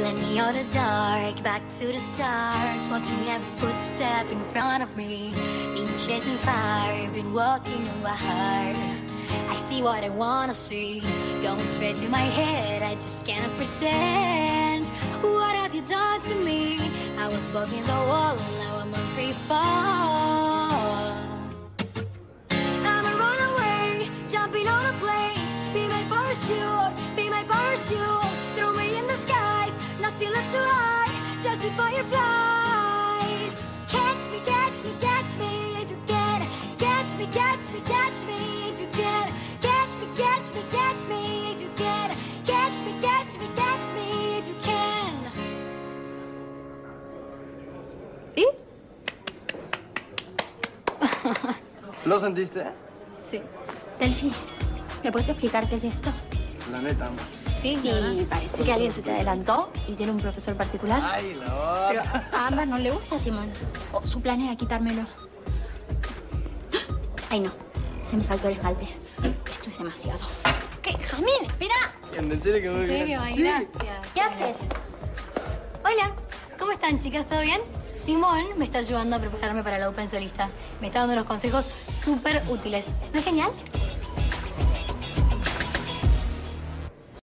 Blend me out of dark, back to the start. Watching every footstep in front of me. Been chasing fire, been walking on heart. I see what I wanna see. Going straight to my head, I just cannot pretend. What have you done to me? I was walking the wall, now I'm on free fall. I'm a runaway, jumping on a place. Be my parachute, be my parachute. Throw me in the skies, fireflies. Catch me, catch me, catch me if you can. Catch me, catch me, catch me if you can. Catch me, catch me, catch me if you can. Catch me, catch me, catch me if you can. ¿Y? ¿Lo sentiste? Sí. Delphi, ¿me puedes explicar qué es esto? La neta, amor. Sí, Y parece que alguien se te adelantó y tiene un profesor particular. Ay, la Pero a Ámbar no le gusta Simón. O su plan era quitármelo. Ay, no. Se me saltó el esmalte. Esto es demasiado. ¿Qué? ¡Jamín! ¡Espera! ¿En serio que muy ¿En serio? Ay, Sí. gracias. ¿Qué haces? Hola, ¿cómo están chicas? ¿Todo bien? Simón me está ayudando a prepararme para la Open Solista. Me está dando unos consejos súper útiles. ¿No es genial?